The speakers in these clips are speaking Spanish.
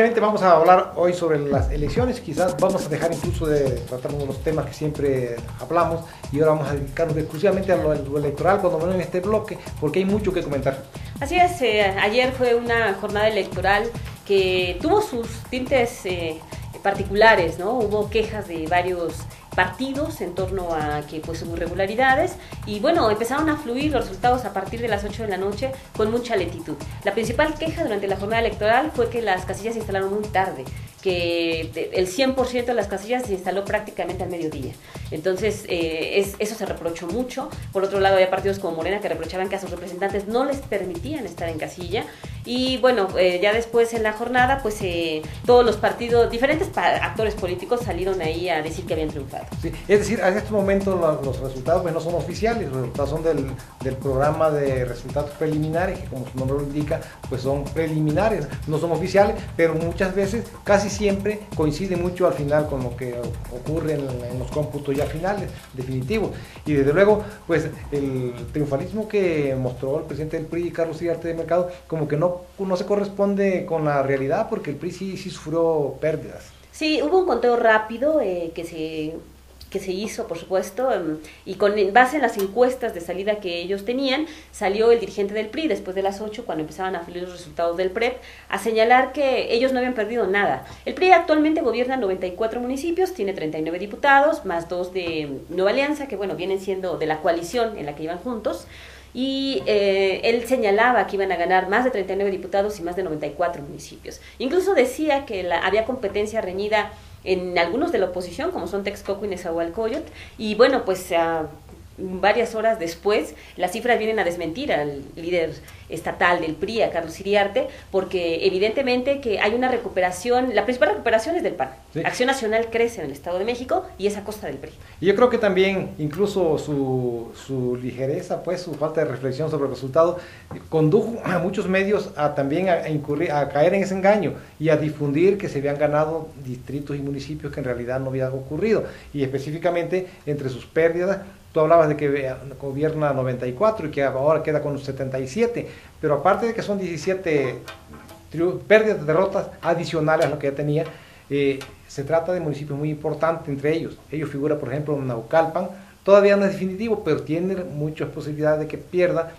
Vamos a hablar hoy sobre las elecciones. Quizás vamos a dejar incluso de tratar uno de los temas que siempre hablamos y ahora vamos a dedicarnos exclusivamente a lo, electoral cuando menos en este bloque porque hay mucho que comentar. Así es, eh, ayer fue una jornada electoral que tuvo sus tintes eh, particulares, ¿no? Hubo quejas de varios partidos en torno a que pues hubo irregularidades y bueno, empezaron a fluir los resultados a partir de las 8 de la noche con mucha lentitud. La principal queja durante la jornada electoral fue que las casillas se instalaron muy tarde, que el 100% de las casillas se instaló prácticamente al mediodía. Entonces, eh, eso se reprochó mucho. Por otro lado, había partidos como Morena que reprochaban que a sus representantes no les permitían estar en casilla. Y bueno, eh, ya después en la jornada, pues eh, todos los partidos, diferentes actores políticos salieron ahí a decir que habían triunfado. Sí, es decir, en este momento los, resultados pues, no son oficiales, los resultados son del, del, programa de resultados preliminares, que como su nombre lo indica, pues son preliminares, no son oficiales, pero muchas veces, casi siempre, coincide mucho al final con lo que ocurre en, los cómputos ya finales, definitivos. Y desde luego, pues el triunfalismo que mostró el presidente del PRI, Carlos Iriarte de Mercado, como que no no, se corresponde con la realidad porque el PRI sí, sufrió pérdidas. Sí, hubo un conteo rápido eh, que se que se hizo, por supuesto, em, y con base en las encuestas de salida que ellos tenían, salió el dirigente del PRI después de las 8, cuando empezaban a salir los resultados del PREP, a señalar que ellos no habían perdido nada. El PRI actualmente gobierna 94 municipios, tiene 39 diputados, más dos de Nueva Alianza, que bueno, vienen siendo de la coalición en la que iban juntos y eh, él señalaba que iban a ganar más de 39 diputados y más de 94 municipios. Incluso decía que la, había competencia reñida en algunos de la oposición, como son Texcoco y Nezahualcóyotl, y bueno, pues varias horas después, las cifras vienen a desmentir al líder estatal del PRI, a Carlos Iriarte, porque evidentemente que hay una recuperación, la principal recuperación es del PAN. Acción Nacional crece en el Estado de México y es a costa del PRI. Y yo creo que también incluso su, su ligereza, pues su falta de reflexión sobre el resultado, condujo a muchos medios a también a, incurrir, a caer en ese engaño y a difundir que se habían ganado distritos y municipios que en realidad no había ocurrido. Y específicamente entre sus pérdidas Tú hablabas de que gobierna 94 y que ahora queda con 77, pero aparte de que son 17 pérdidas, derrotas adicionales a lo que ya tenía, eh, se trata de municipios muy importantes entre ellos. Ellos figuran, por ejemplo, Naucalpan, todavía no es definitivo, pero tiene muchas posibilidades de que pierda,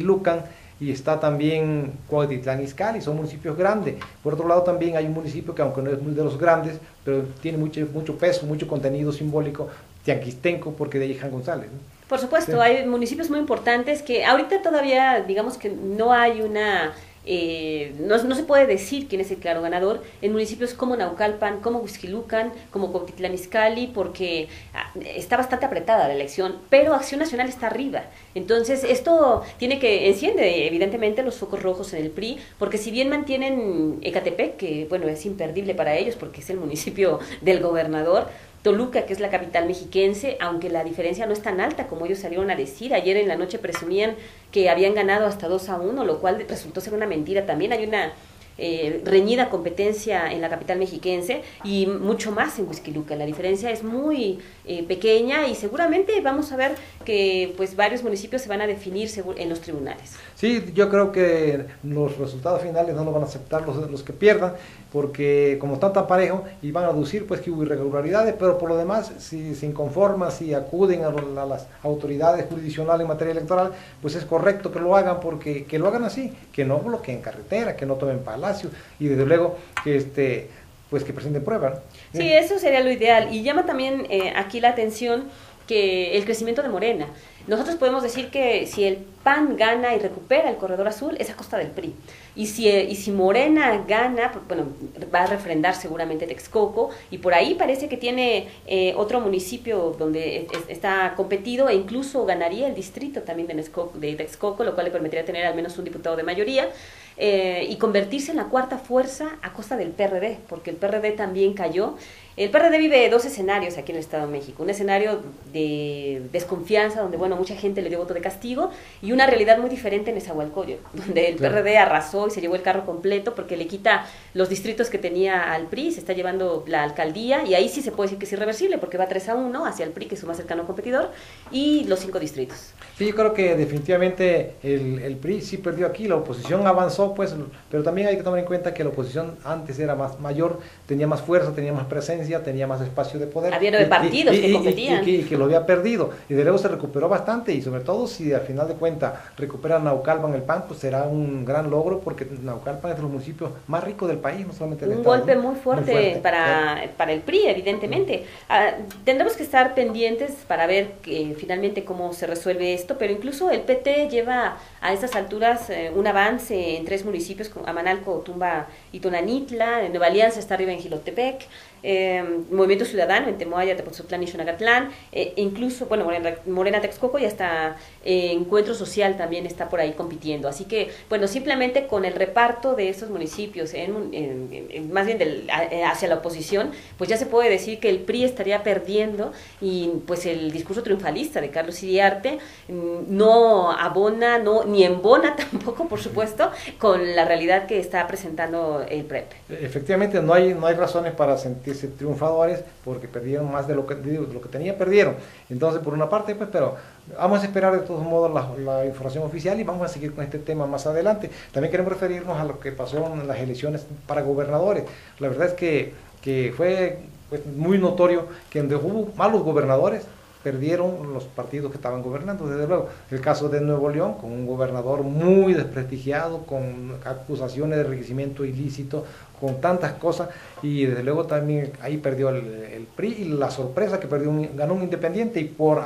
Lucan y está también Cuautitlán Izcalli, son municipios grandes. Por otro lado también hay un municipio que aunque no es muy de los grandes, pero tiene mucho, mucho peso, mucho contenido simbólico, Tianquistenco, porque de ahí Jan González. Por supuesto, hay municipios muy importantes que ahorita todavía, digamos que no hay una... Eh, no, no, se puede decir quién es el claro ganador en municipios como Naucalpan, como Huizquilucan, como Cuautitlán Izcalli, porque ah, está bastante apretada la elección, pero Acción Nacional está arriba. Entonces, esto tiene que, enciende evidentemente los focos rojos en el PRI, porque si bien mantienen Ecatepec, que bueno, es imperdible para ellos porque es el municipio del gobernador, Toluca, que es la capital mexiquense, aunque la diferencia no es tan alta como ellos salieron a decir. Ayer en la noche presumían que habían ganado hasta 2 a 1, lo cual resultó ser una mentira también. Hay una eh, reñida competencia en la capital mexiquense y mucho más en Huizquiluca. La diferencia es muy eh, pequeña y seguramente vamos a ver que pues varios municipios se van a definir en los tribunales. Sí, yo creo que los resultados finales no lo van a aceptar los, los que pierdan porque como está tan parejo y van a aducir pues que hubo irregularidades, pero por lo demás si se inconforman, si acuden a, las autoridades jurisdiccionales en materia electoral, pues es correcto que lo hagan porque que lo hagan así, que no bloqueen carretera, que no tomen palacio y desde luego que este pues que presenten pruebas. Sí, eso sería lo ideal y llama también eh, aquí la atención que el crecimiento de Morena. Nosotros podemos decir que si el PAN gana y recupera el corredor azul, es a costa del PRI. Y si, y si Morena gana, pues, bueno, va a refrendar seguramente Texcoco, y por ahí parece que tiene eh, otro municipio donde está competido e incluso ganaría el distrito también de, Texcoco, lo cual le permitiría tener al menos un diputado de mayoría. Eh, y convertirse en la cuarta fuerza a costa del PRD, porque el PRD también cayó. El PRD vive dos escenarios aquí en el Estado de México. Un escenario de desconfianza, donde, bueno, mucha gente le dio voto de castigo, y una realidad muy diferente en Esahualcoyo, donde el PRD arrasó y se llevó el carro completo porque le quita los distritos que tenía al PRI, se está llevando la alcaldía, y ahí sí se puede decir que es irreversible, porque va 3 a 1 hacia el PRI, que es su más cercano competidor, y los cinco distritos. Sí, yo creo que definitivamente el, el PRI sí perdió aquí, la oposición avanzó, pues, pero también hay que tomar en cuenta que la oposición antes era más mayor, tenía más fuerza, tenía más presencia, tenía más espacio de poder. Había nueve partidos que competían. Y, que lo había perdido. Y de luego se recuperó bastante y sobre todo si al final de cuentas recupera Naucalpan el PAN, pues será un gran logro porque Naucalpan es de los municipios más ricos del país, no solamente del Un golpe muy, fuerte para, para el PRI, evidentemente. Ah, tendremos que estar pendientes para ver que, finalmente cómo se resuelve esto, pero incluso el PT lleva a estas alturas eh, un avance en tres municipios, como Amanalco, Tumba y Tonanitla, Nueva Alianza está arriba en Gilotepec, eh, Movimiento Ciudadano en Temoaya, Tepozotlán y Xonacatlán, eh, incluso, bueno, Morena, Morena Texcoco y hasta eh, Encuentro Social también está por ahí compitiendo. Así que, bueno, simplemente con el reparto de esos municipios, en, más bien del, hacia la oposición, pues ya se puede decir que el PRI estaría perdiendo y pues el discurso triunfalista de Carlos Iriarte mm, no abona, no ni embona tampoco, por supuesto, con la realidad que está presentando el PREP. Efectivamente, no hay, no hay razones para sentir triunfadores porque perdieron más de lo que, de lo que tenía, perdieron. Entonces, por una parte, pues, pero vamos a esperar de todos modos la, información oficial y vamos a seguir con este tema más adelante. También queremos referirnos a lo que pasó en las elecciones para gobernadores. La verdad es que, que fue pues, muy notorio que donde hubo malos gobernadores, perdieron los partidos que estaban gobernando, desde luego. El caso de Nuevo León, con un gobernador muy desprestigiado, con acusaciones de enriquecimiento ilícito, con tantas cosas, y desde luego también ahí perdió el, PRI, y la sorpresa que perdió ganó un independiente, y por,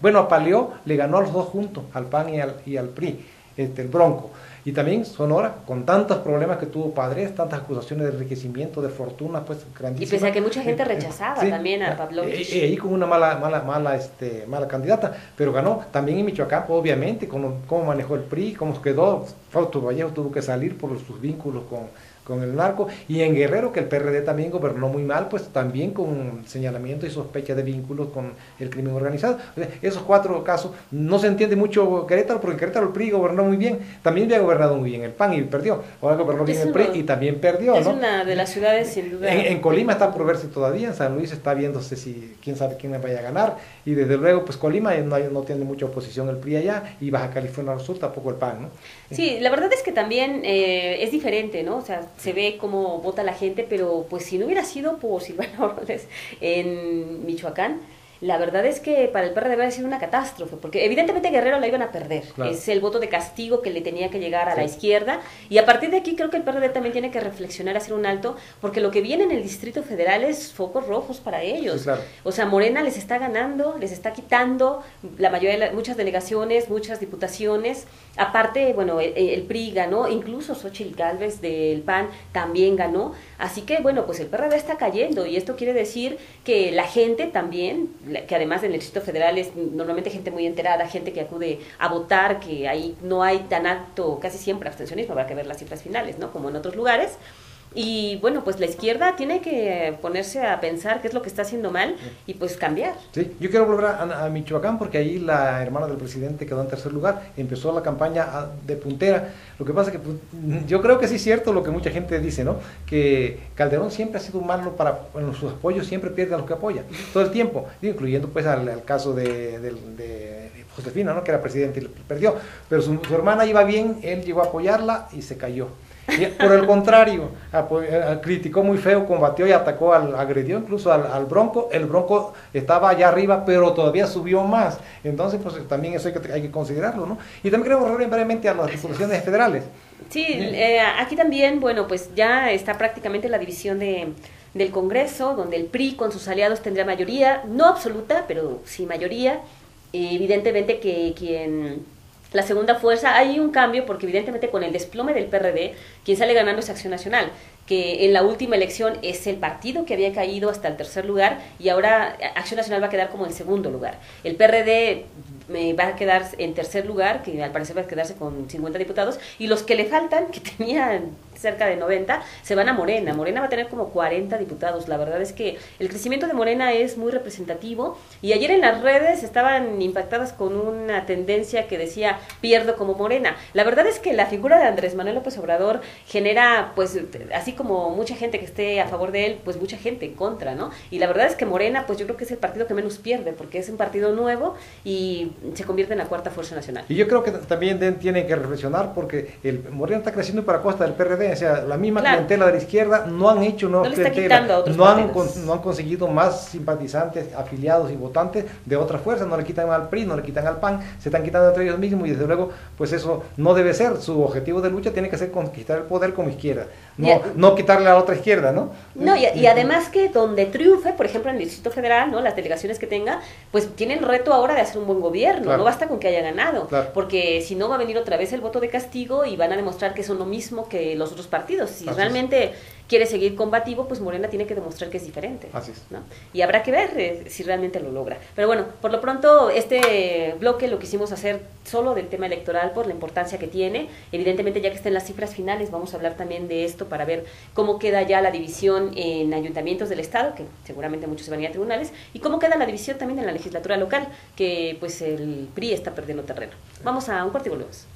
bueno, apaleó, le ganó a los dos juntos, al PAN y al, y al PRI, este, el Bronco. Y también Sonora, con tantos problemas que tuvo Padres, tantas acusaciones de enriquecimiento, de fortuna, pues grandísimas. Y pese a que mucha gente rechazaba también a Pablo. Y, ahí con una mala, mala, mala, este, mala candidata, pero ganó. También en Michoacán, obviamente, con cómo manejó el PRI, cómo quedó. Fausto Vallejo tuvo que salir por sus vínculos con con el narco, y en Guerrero, que el PRD también gobernó muy mal, pues también con señalamiento y sospecha de vínculos con el crimen organizado. esos cuatro casos, no se entiende mucho Querétaro, porque en Querétaro el PRI gobernó muy bien, también había gobernado muy bien el PAN y perdió, ahora gobernó bien el PRI y también perdió. Es una de las ciudades sin duda. En, Colima está por verse todavía, en San Luis está viéndose si quién sabe quién vaya a ganar, y desde luego pues Colima no, no tiene mucha oposición el PRI allá, y Baja California Sur tampoco el PAN, ¿no? Sí, la verdad es que también eh, es diferente, ¿no? O sea, se ve cómo vota la gente, pero pues si no hubiera sido por Silvano Robles en Michoacán, la verdad es que para el PRD debe haber sido una catástrofe, porque evidentemente Guerrero la iban a perder. Es el voto de castigo que le tenía que llegar a la izquierda. Y a partir de aquí creo que el PRD también tiene que reflexionar, hacer un alto, porque lo que viene en el Distrito Federal es focos rojos para ellos. O sea, Morena les está ganando, les está quitando la mayoría de muchas delegaciones, muchas diputaciones. Aparte, bueno, el, PRI ganó, incluso Xochitl Galvez del PAN también ganó. Así que, bueno, pues el PRD está cayendo y esto quiere decir que la gente también, que además del Distrito Federal es normalmente gente muy enterada, gente que acude a votar, que ahí no hay tan alto, casi siempre abstencionismo, habrá que ver las cifras finales, ¿no? Como en otros lugares. Y bueno, pues la izquierda tiene que ponerse a pensar qué es lo que está haciendo mal y pues cambiar. Sí, yo quiero volver a, Michoacán porque ahí la hermana del presidente quedó en tercer lugar, empezó la campaña de puntera. Lo que pasa que pues, yo creo que sí es cierto lo que mucha gente dice, ¿no? Que Calderón siempre ha sido malo para, en sus apoyos siempre pierde a los que apoya, todo el tiempo, incluyendo pues al, caso de, Josefina, ¿no? Que era presidente y perdió. Pero su hermana iba bien, él llegó a apoyarla y se cayó. Por el contrario, eh, criticó muy feo, combatió y atacó, al, agredió incluso al, Bronco. El Bronco estaba allá arriba, pero todavía subió más. Entonces, pues también eso hay que, hay que considerarlo, ¿no? Y también queremos volver brevemente a las resoluciones federales. Sí, eh, aquí también, bueno, pues ya está prácticamente la división de, del Congreso, donde el PRI con sus aliados tendrá mayoría, no absoluta, pero sí mayoría. Evidentemente que quien la segunda fuerza, hay un cambio porque evidentemente con el desplome del PRD, quien sale ganando es Acción Nacional, que en la última elección es el partido que había caído hasta el tercer lugar y ahora Acción Nacional va a quedar como en segundo lugar. El PRD eh, va a quedar en tercer lugar, que al parecer va a quedarse con 50 diputados, y los que le faltan, que tenían cerca de 90, se van a Morena. Morena va a tener como 40 diputados. La verdad es que el crecimiento de Morena es muy representativo y ayer en las redes estaban impactadas con una tendencia que decía pierdo como Morena. La verdad es que la figura de Andrés Manuel López Obrador genera, pues, así como mucha gente que esté a favor de él, pues mucha gente en contra, ¿no? Y la verdad es que Morena, pues yo creo que es el partido que menos pierde porque es un partido nuevo y se convierte en la cuarta fuerza nacional. Y yo creo que también tienen que reflexionar porque el Morena está creciendo para costa del PRD, o sea, la misma clientela de la izquierda no han hecho nuevas no clientelas, no han, no han conseguido más simpatizantes, afiliados y votantes de otras fuerzas, no le quitan al PRI, no le quitan al PAN, se están quitando entre ellos mismos y desde luego, pues eso no debe ser, su objetivo de lucha tiene que ser conquistar el poder como izquierda, no, no quitarle a la otra izquierda, ¿no? No, y, además que donde triunfe, por ejemplo en el Distrito Federal, ¿no? las delegaciones que tenga, pues tiene el reto ahora de hacer un buen gobierno, no basta con que haya ganado, porque si no va a venir otra vez el voto de castigo y van a demostrar que son lo mismo que los otros partidos. Si realmente quiere seguir combativo, pues Morena tiene que demostrar que es diferente. Así es. ¿no? Y habrá que ver eh, si realmente lo logra. Pero bueno, por lo pronto este bloque lo quisimos hacer solo del tema electoral por la importancia que tiene. Evidentemente ya que está en las cifras finales vamos a hablar también de esto para ver cómo queda ya la división en ayuntamientos del Estado, que seguramente muchos se van a ir a tribunales, y cómo queda la división también en la legislatura local, que pues el PRI está perdiendo terreno. Vamos a un corte y volvemos.